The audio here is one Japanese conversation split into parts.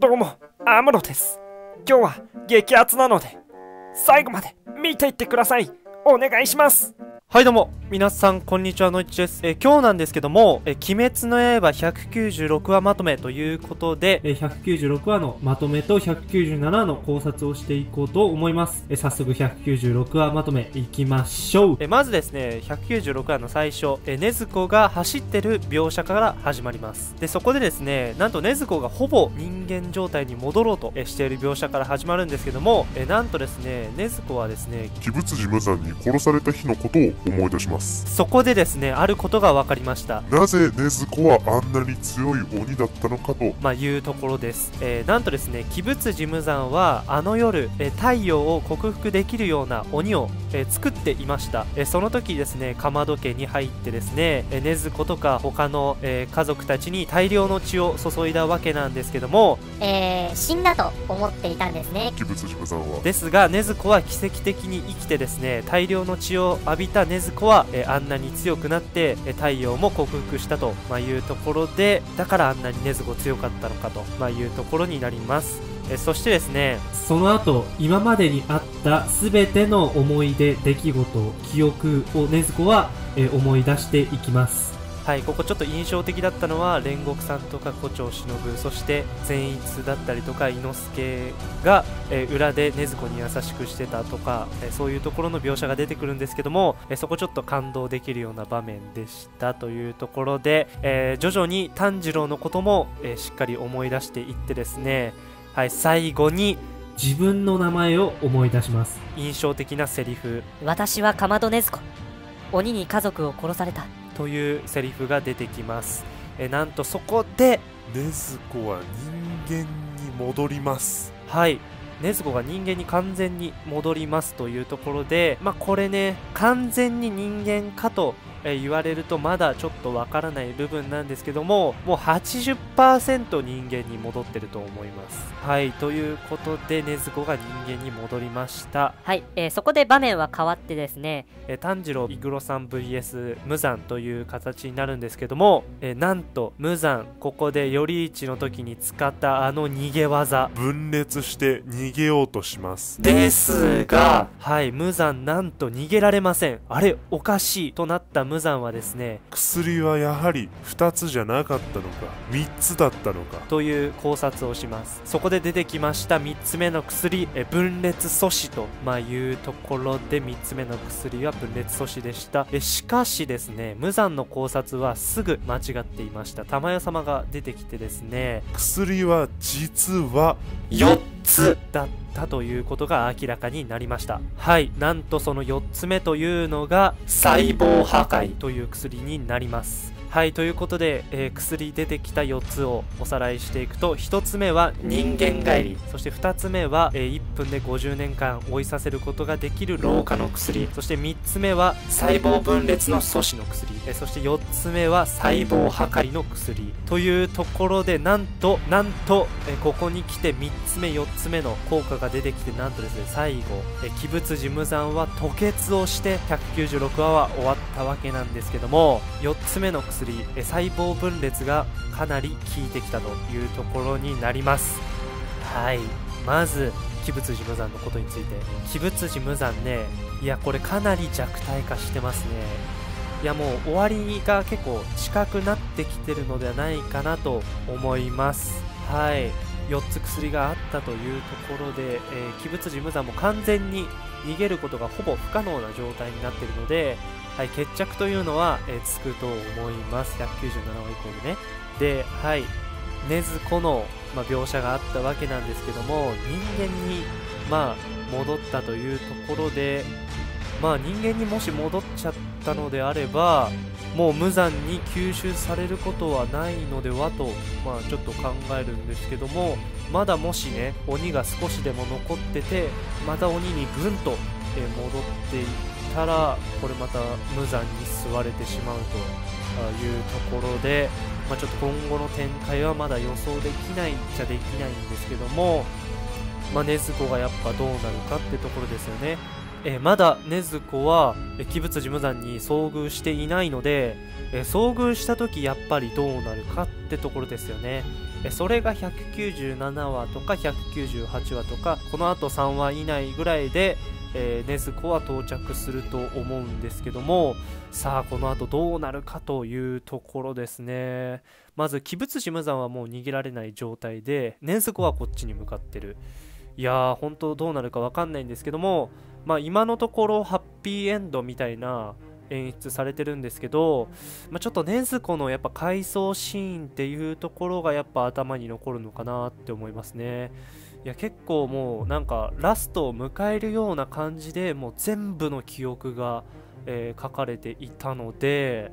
どうも、アムロです。今日は激アツなので、最後まで見ていってください。お願いします。はいどうも。皆さんこんにちは。のいちです、えー今日なんですけども、えー鬼滅の刃196話まとめということで、えー196話のまとめと197話の考察をしていこうと思います、えー早速196話まとめいきましょう、えーまずですね196話の最初、えー、禰豆子が走ってる描写から始まります。でそこでですねなんと禰豆子がほぼ人間状態に戻ろうと、えーしている描写から始まるんですけども、えーなんとですね禰豆子はですね鬼仏寺無惨に殺された日のことを思い出します。そこでですねあることが分かりました。なぜ禰豆子はあんなに強い鬼だったのかと。まあ、いうところです、えーなんとですね鬼仏寺無惨はあの夜、えー太陽を克服できるような鬼を、えー作っていました、えーその時ですねかまど家に入ってですねえー禰豆子とか他の、えー家族たちに大量の血を注いだわけなんですけどもえー、死んだと思っていたんですね。鬼仏寺無惨は。ですが禰豆子は奇跡的に生きてですね大量の血を浴びた禰豆子は、えーあんなに強くなって、えー太陽も克服したと、まあ、いうところでだからあんなに禰豆子強かったのかと、まあ、いうところになります、えそしてですねその後、今までにあった全ての思い出、出来事、記憶を禰豆子は、え思い出していきます。はい、ここちょっと印象的だったのは煉獄さんとか胡蝶忍そして善逸だったりとか伊之助が、えー裏で禰豆子に優しくしてたとか、えーそういうところの描写が出てくるんですけども、えーそこちょっと感動できるような場面でしたというところで、え徐々に炭治郎のことも、えしっかり思い出していってですね、はい、最後に自分の名前を思い出します。印象的なセリフ私はかまどねずこ。鬼に家族を殺された。というセリフが出てきます、えーなんとそこで禰豆子は人間に戻ります。はい。禰豆子が人間に完全に戻りますというところでまあこれね完全に人間かとえー言われるとまだちょっとわからない部分なんですけどももう80%人間に戻ってると思います。はいということで禰豆子が人間に戻りました。はい、えー、そこで場面は変わってですね、えー炭治郎イグロさん VS 無惨という形になるんですけども、えーなんと無惨ここで頼一の時に使ったあの逃げ技。分裂して逃げようとします。ですが、はい、無惨なんと逃げられません。あれ、おかしいとなった無惨はですね、薬はやはり2つじゃなかったのか3つだったのかという考察をします。そこで出てきました3つ目の薬、え分裂阻止と、まあ、いうところで3つ目の薬は分裂阻止でした。えしかしですね、無惨の考察はすぐ間違っていました。玉代様が出てきてですね、薬は実は4つだったということが明らかになりました。はい。なんとその4つ目というのが細胞破壊。という薬になりますはいということで、えー薬出てきた4つをおさらいしていくと1つ目は人間帰り。そして2つ目は、えー1分で50年間追いさせることができる老化の薬。そして3つ目は細胞分裂の阻止の薬、えーそして4つ目は細胞破壊の薬。というところでなんとなんと、えーここに来て3つ目4つ目の効果が出てきてなんとですね最後、えー鬼仏寺無惨は吐血をして196話は終わったわけなんですけども4つ目の薬、え細胞分裂がかなり効いてきたというところになります。はい。まず鬼仏寺無惨のことについて。鬼仏寺無惨ね。いやこれかなり弱体化してますね。いやもう終わりが結構近くなってきてるのではないかなと思います。はい。4つ薬があったというところで、えー、鬼仏寺無惨も完全に逃げることがほぼ不可能な状態になっているので、はい、決着というのは、えーつくと思います。197話以降でね。ではい。禰豆子の、まあ、描写があったわけなんですけども人間に、まあ、戻ったというところでまあ人間にもし戻っちゃったのであればもう無残に吸収されることはないのではと、まあ、ちょっと考えるんですけどもまだもしね鬼が少しでも残っててまた鬼にぐんと、え戻っていったらこれまた無残に吸われてしまうというところで、まあ、ちょっと今後の展開はまだ予想できないっちゃできないんですけども、まあ、禰豆子がやっぱどうなるかってところですよね。えーまだ禰豆子はえー鬼仏寺無惨に遭遇していないので、えー遭遇した時やっぱりどうなるかってところですよね、えそれが197話とか198話とかこのあと3話以内ぐらいで、えー、ネズコは到着すると思うんですけどもさあこの後どうなるかというところですね。まず鬼物寺無惨はもう逃げられない状態でネズコはこっちに向かってる。いやー本当どうなるか分かんないんですけどもまあ今のところハッピーエンドみたいな演出されてるんですけど、まあ、ちょっと禰豆子のやっぱ回想シーンっていうところがやっぱ頭に残るのかなって思いますね。いや結構もうなんかラストを迎えるような感じでもう全部の記憶が、えー、書かれていたので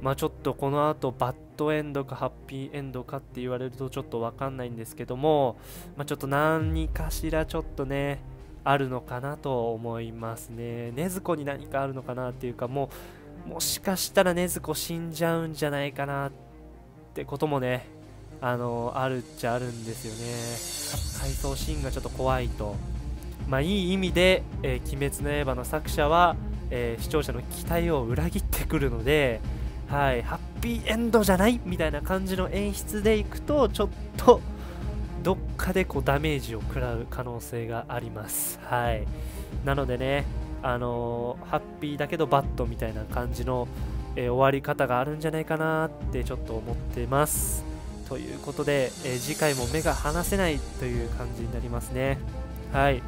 まあちょっとこの後バッドエンドかハッピーエンドかって言われるとちょっとわかんないんですけども、まあ、ちょっと何かしらちょっとねあるのかなと思いますね。禰豆子に何かあるのかなっていうか、もう、もしかしたら禰豆子死んじゃうんじゃないかなってこともね、あの、あるっちゃあるんですよね。回想シーンがちょっと怖いと。まあ、いい意味で、えー、鬼滅の刃の作者は、えー、視聴者の期待を裏切ってくるので、はい、ハッピーエンドじゃない？みたいな感じの演出でいくと、ちょっと、どっかでこうダメージを食らう可能性があります。はい。なのでね、あのー、ハッピーだけどバットみたいな感じの、えー、終わり方があるんじゃないかなってちょっと思ってます。ということで、えー、次回も目が離せないという感じになりますね。はい。っ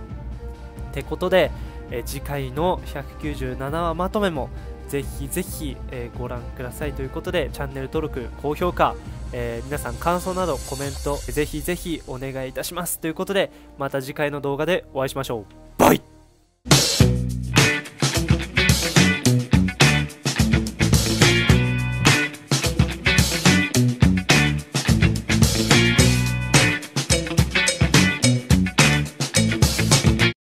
てことで、え次回の197話まとめもぜひぜひ、えご覧くださいということでチャンネル登録高評価えー、皆さん感想などコメントぜひぜひお願いいたしますということでまた次回の動画でお会いしましょうバイ